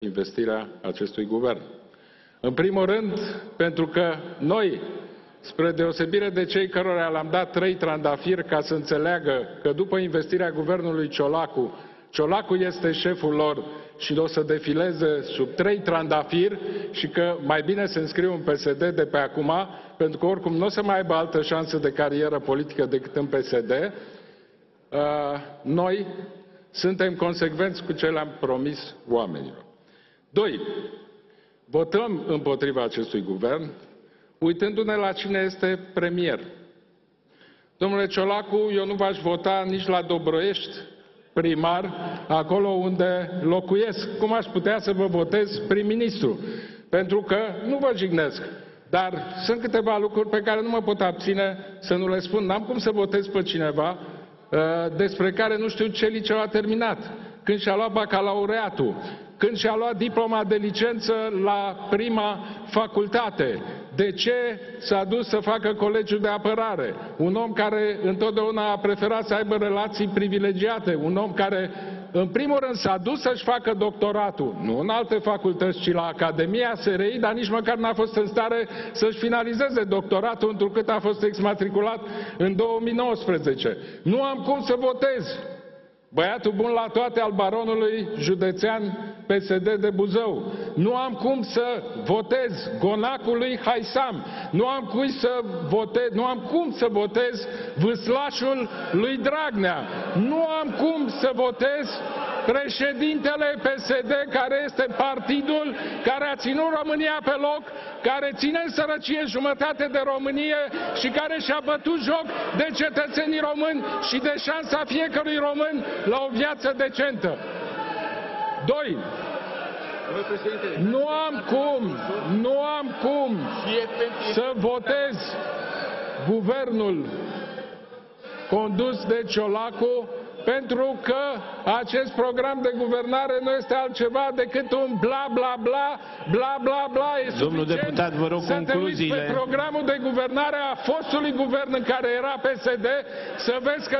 investirea acestui guvern. În primul rând, pentru că noi, spre deosebire de cei cărora le-am dat trei trandafiri ca să înțeleagă că după investirea guvernului Ciolacu, Ciolacu este șeful lor și o să defileze sub trei trandafiri și că mai bine se înscriu în PSD de pe acum, pentru că oricum nu o să mai aibă altă șansă de carieră politică decât în PSD, uh, noi suntem consecvenți cu ce le-am promis oamenilor. Doi, votăm împotriva acestui guvern, uitându-ne la cine este premier. Domnule Ciolacu, eu nu v-aș vota nici la Dobroiești primar, acolo unde locuiesc. Cum aș putea să vă votez prim-ministru? Pentru că nu vă jignesc, dar sunt câteva lucruri pe care nu mă pot abține să nu le spun. N-am cum să votez pe cineva uh, despre care nu știu ce liceu a terminat, când și-a luat bacalaureatul, când și-a luat diploma de licență la prima facultate. De ce s-a dus să facă colegiul de apărare? Un om care întotdeauna a preferat să aibă relații privilegiate, un om care în primul rând s-a dus să-și facă doctoratul, nu în alte facultăți, ci la Academia SRI, dar nici măcar n-a fost în stare să-și finalizeze doctoratul, întrucât a fost exmatriculat în 2019. Nu am cum să votez Băiatul bun la toate al baronului județean PSD de Buzău. Nu am cum să votez gonacul lui Haisam. Nu am cum să votez, nu am cum să votez vâslașul lui Dragnea. Nu am cum să votez președintele PSD, care este partidul care a ținut România pe loc, care ține în sărăcie jumătate de Românie și care și-a bătut joc de cetățenii români și de șansa fiecărui român la o viață decentă. Doi, nu am cum, nu am cum să votez guvernul condus de Ciolacu pentru că acest program de guvernare nu este altceva decât un bla bla bla, bla bla bla. E Domnul deputat, vă rog să concluziile. Te pe programul de guvernare a fostului guvern în care era PSD, să vezi că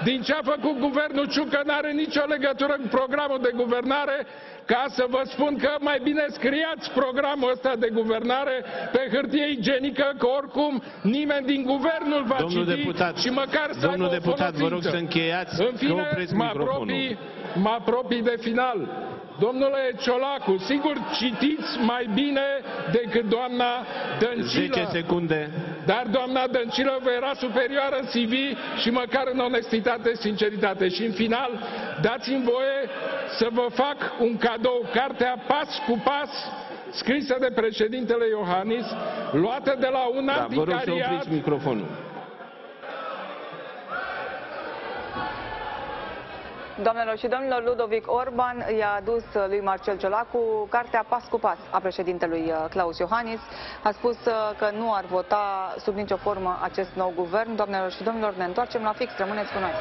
90% din ce a făcut guvernul Ciucă nu are nicio legătură cu programul de guvernare ca să vă spun că mai bine scriați programul ăsta de guvernare pe hârtie igienică, că oricum nimeni din guvernul va domnul citi deputat, și măcar să Domnul deputat, vă rog să încheiați, În fine, că mă apropii, mă apropii de final. Domnule Ciolacu, sigur citiți mai bine decât doamna Dăncilă. 10 secunde. Dar doamna Dăncilă vă era superioară în CV și măcar în onestitate, sinceritate. Și în final, dați-mi voie să vă fac un cadou, cartea Pas cu Pas, scrisă de președintele Iohannis, luată de la un da, anticariat... Vă rog să opriți microfonul. Doamnelor și domnilor, Ludovic Orban i-a adus lui Marcel Ciolacu cartea pas cu pas a președintelui uh, Claus Iohannis. A spus uh, că nu ar vota sub nicio formă acest nou guvern. Doamnelor și domnilor, ne întoarcem la fix. Rămâneți cu noi.